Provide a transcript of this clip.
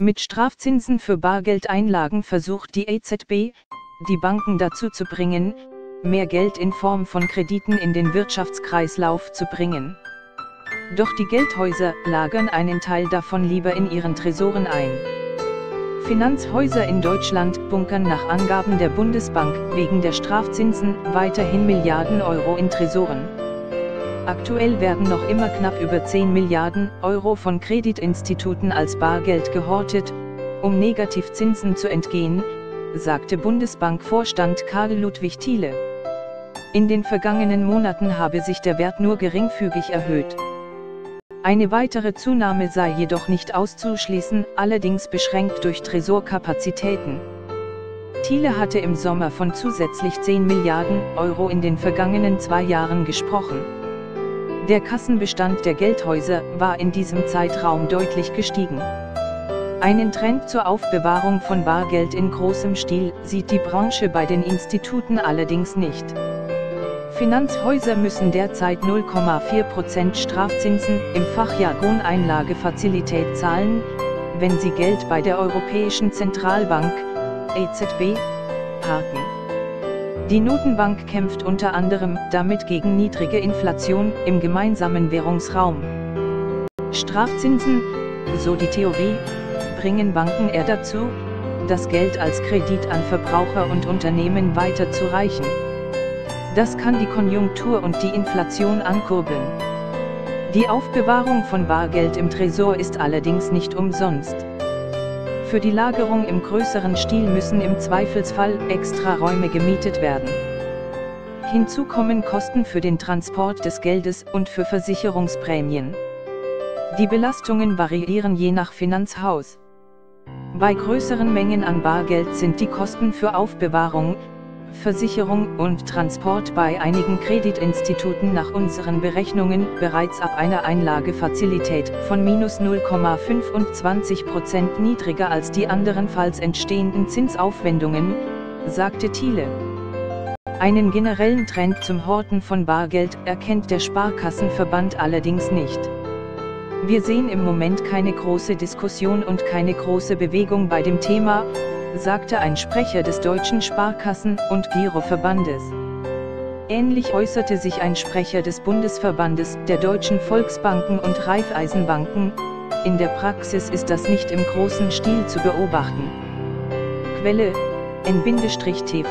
Mit Strafzinsen für Bargeldeinlagen versucht die EZB, die Banken dazu zu bringen, mehr Geld in Form von Krediten in den Wirtschaftskreislauf zu bringen. Doch die Geldhäuser lagern einen Teil davon lieber in ihren Tresoren ein. Finanzhäuser in Deutschland bunkern nach Angaben der Bundesbank wegen der Strafzinsen weiterhin Milliarden Euro in Tresoren. Aktuell werden noch immer knapp über 10 Milliarden Euro von Kreditinstituten als Bargeld gehortet, um Negativzinsen zu entgehen, sagte Bundesbankvorstand Karl Ludwig Thiele. In den vergangenen Monaten habe sich der Wert nur geringfügig erhöht. Eine weitere Zunahme sei jedoch nicht auszuschließen, allerdings beschränkt durch Tresorkapazitäten. Thiele hatte im Sommer von zusätzlich 10 Milliarden Euro in den vergangenen zwei Jahren gesprochen. Der Kassenbestand der Geldhäuser war in diesem Zeitraum deutlich gestiegen. Einen Trend zur Aufbewahrung von Bargeld in großem Stil sieht die Branche bei den Instituten allerdings nicht. Finanzhäuser müssen derzeit 0,4% Strafzinsen im Fachjargon Einlagefazilität zahlen, wenn sie Geld bei der Europäischen Zentralbank, EZB, parken. Die Notenbank kämpft unter anderem damit gegen niedrige Inflation im gemeinsamen Währungsraum. Strafzinsen, so die Theorie, bringen Banken eher dazu, das Geld als Kredit an Verbraucher und Unternehmen weiterzureichen. Das kann die Konjunktur und die Inflation ankurbeln. Die Aufbewahrung von Bargeld im Tresor ist allerdings nicht umsonst. Für die Lagerung im größeren Stil müssen im Zweifelsfall extra Räume gemietet werden. Hinzu kommen Kosten für den Transport des Geldes und für Versicherungsprämien. Die Belastungen variieren je nach Finanzhaus. Bei größeren Mengen an Bargeld sind die Kosten für Aufbewahrung, Versicherung und Transport bei einigen Kreditinstituten nach unseren Berechnungen bereits ab einer Einlagefazilität von minus 0,25% niedriger als die anderenfalls entstehenden Zinsaufwendungen, sagte Thiele. Einen generellen Trend zum Horten von Bargeld erkennt der Sparkassenverband allerdings nicht. Wir sehen im Moment keine große Diskussion und keine große Bewegung bei dem Thema, sagte ein Sprecher des Deutschen Sparkassen- und Giroverbandes. Ähnlich äußerte sich ein Sprecher des Bundesverbandes der deutschen Volksbanken und Raiffeisenbanken, in der Praxis ist das nicht im großen Stil zu beobachten. Quelle n-tv.de